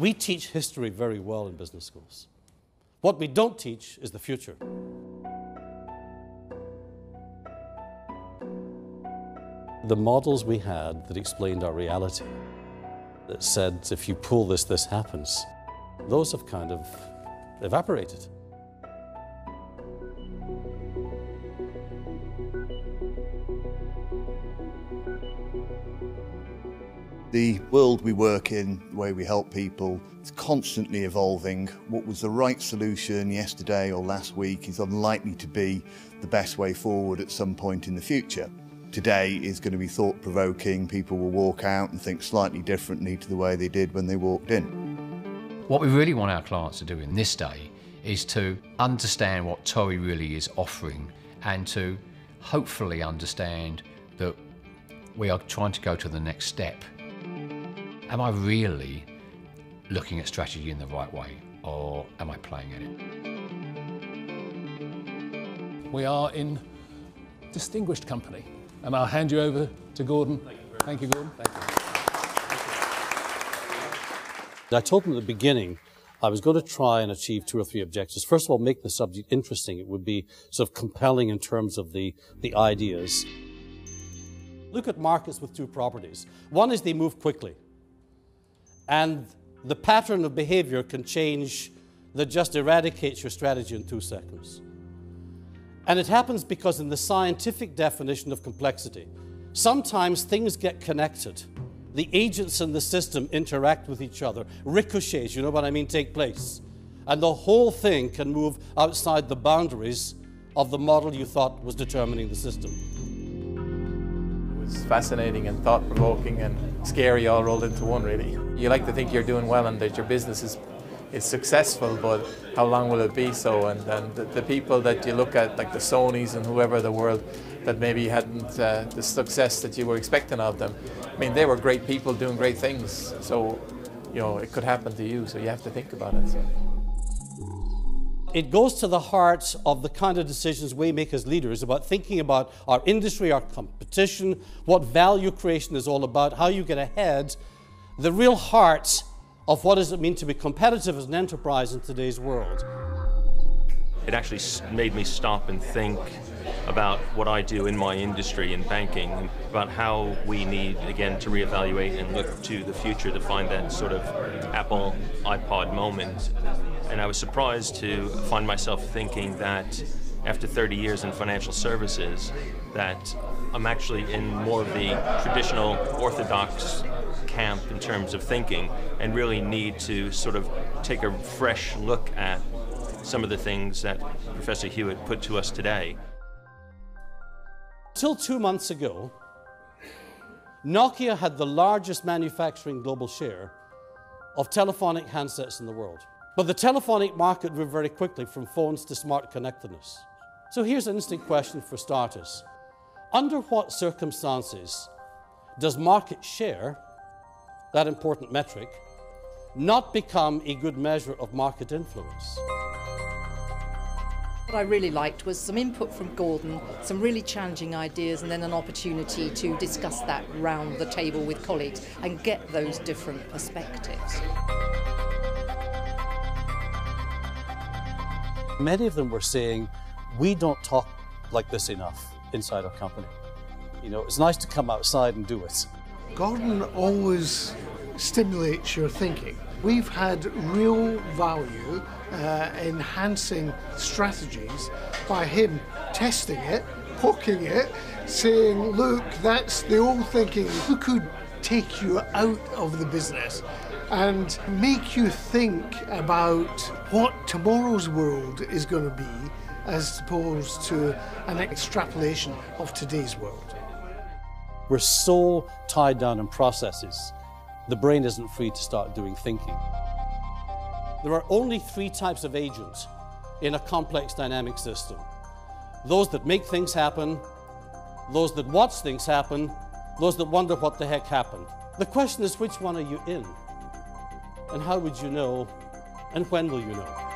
We teach history very well in business schools. What we don't teach is the future. The models we had that explained our reality, that said if you pull this, this happens, those have kind of evaporated. The world we work in, the way we help people, is constantly evolving. What was the right solution yesterday or last week is unlikely to be the best way forward at some point in the future. Today is going to be thought provoking. People will walk out and think slightly differently to the way they did when they walked in. What we really want our clients to do in this day is to understand what TORI really is offering and to hopefully understand that we are trying to go to the next step Am I really looking at strategy in the right way or am I playing at it? We are in distinguished company and I'll hand you over to Gordon. Thank you, Gordon. Thank you. I told them at the beginning I was going to try and achieve two or three objectives. First of all, make the subject interesting. It would be sort of compelling in terms of the, the ideas. Look at markets with two properties. One is they move quickly and the pattern of behavior can change that just eradicates your strategy in two seconds. And it happens because, in the scientific definition of complexity, sometimes things get connected. The agents in the system interact with each other, ricochets, you know what I mean, take place. And the whole thing can move outside the boundaries of the model you thought was determining the system. It was fascinating and thought provoking and scary all rolled into one, really you like to think you're doing well and that your business is is successful, but how long will it be so? And, and the, the, people that you look at, like the Sonys and whoever the world, that maybe hadn't uh, the success that you were expecting of them. I mean, they were great people doing great things. So, you know, it could happen to you. So you have to think about it. So. It goes to the heart of the kind of decisions we make as leaders about thinking about our industry, our competition, what value creation is all about, how you get ahead the real heart of what does it mean to be competitive as an enterprise in today's world. It actually made me stop and think about what I do in my industry in banking, about how we need, again, to reevaluate and look to the future to find that sort of Apple iPod moment. And I was surprised to find myself thinking that after 30 years in financial services, that I'm actually in more of the traditional orthodox camp in terms of thinking and really need to sort of take a fresh look at some of the things that Professor Hewitt put to us today. Till two months ago, Nokia had the largest manufacturing global share of telephonic handsets in the world. But the telephonic market grew very quickly from phones to smart connectedness. So here's an interesting question for starters. Under what circumstances does market share that important metric, not become a good measure of market influence. What I really liked was some input from Gordon, some really challenging ideas, and then an opportunity to discuss that round the table with colleagues and get those different perspectives. Many of them were saying, we don't talk like this enough inside our company. You know, it's nice to come outside and do it. Gordon always stimulates your thinking. We've had real value uh, enhancing strategies by him testing it, poking it, saying, look, that's the old thinking. Who could take you out of the business and make you think about what tomorrow's world is going to be as opposed to an extrapolation of today's world. We're so tied down in processes, the brain isn't free to start doing thinking. There are only three types of agents in a complex dynamic system. Those that make things happen, those that watch things happen, those that wonder what the heck happened. The question is which one are you in? And how would you know? And when will you know?